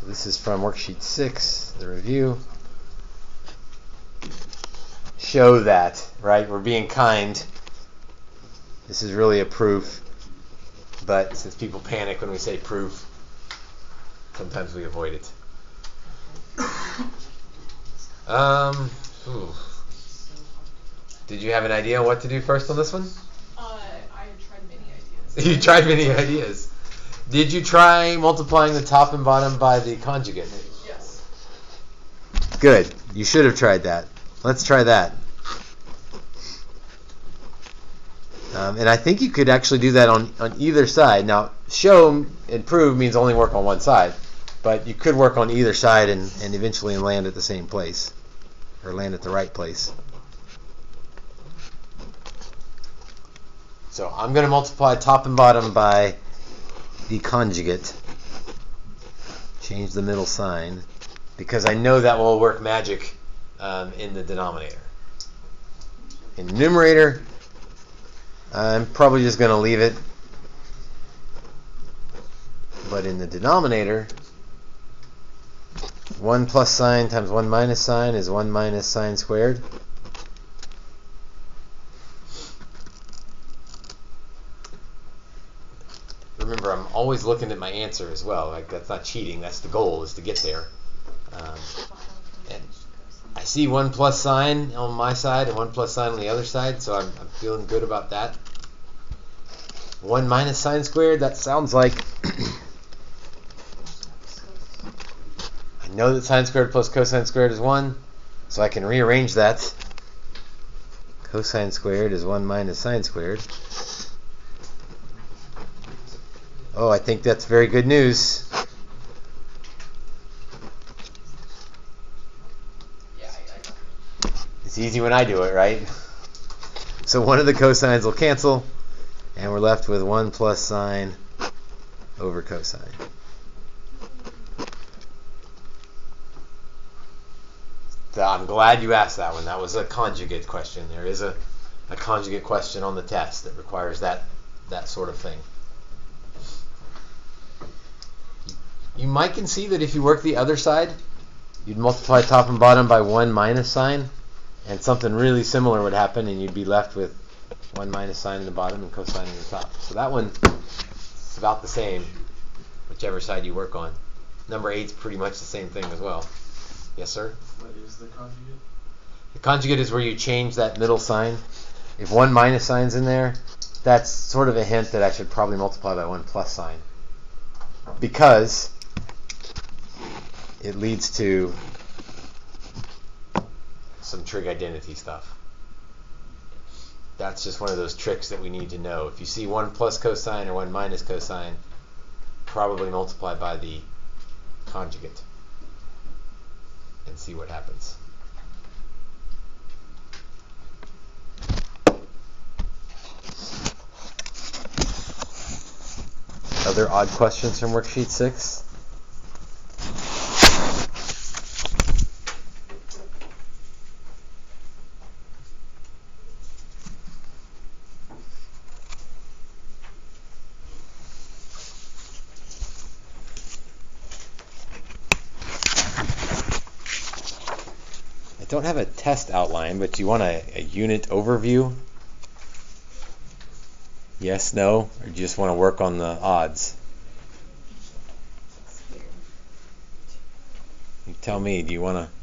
So this is from worksheet six, the review. Show that, right? We're being kind. This is really a proof. But since people panic when we say proof, sometimes we avoid it. Um, ooh. Did you have an idea what to do first on this one? Uh, I tried many ideas. you tried many ideas. Did you try multiplying the top and bottom by the conjugate? Yes. Good. You should have tried that. Let's try that. Um, and I think you could actually do that on, on either side. Now, show and prove means only work on one side, but you could work on either side and, and eventually land at the same place or land at the right place. So I'm going to multiply top and bottom by the conjugate. Change the middle sign because I know that will work magic um, in the denominator. In the numerator, I'm probably just going to leave it. But in the denominator, 1 plus sine times 1 minus sine is 1 minus sine squared. Remember, I'm always looking at my answer as well. Like that's not cheating. That's the goal is to get there. Um, and I see one plus sine on my side and one plus sine on the other side, so I'm, I'm feeling good about that. One minus sine squared. That sounds like I know that sine squared plus cosine squared is one, so I can rearrange that. Cosine squared is one minus sine squared. Oh, I think that's very good news. It's easy when I do it, right? So one of the cosines will cancel, and we're left with 1 plus sine over cosine. I'm glad you asked that one. That was a conjugate question. There is a, a conjugate question on the test that requires that that sort of thing. You might conceive that if you work the other side, you'd multiply top and bottom by 1 minus sine, and something really similar would happen, and you'd be left with 1 minus sine in the bottom and cosine in the top. So that one is about the same, whichever side you work on. Number 8 is pretty much the same thing as well. Yes, sir? What is the conjugate? The conjugate is where you change that middle sign. If one minus sine's in there, that's sort of a hint that I should probably multiply by one plus sine. Because it leads to some trig identity stuff. That's just one of those tricks that we need to know. If you see 1 plus cosine or 1 minus cosine, probably multiply by the conjugate and see what happens. Other odd questions from worksheet 6? Don't have a test outline, but do you want a, a unit overview? Yes, no, or do you just want to work on the odds? You tell me, do you want to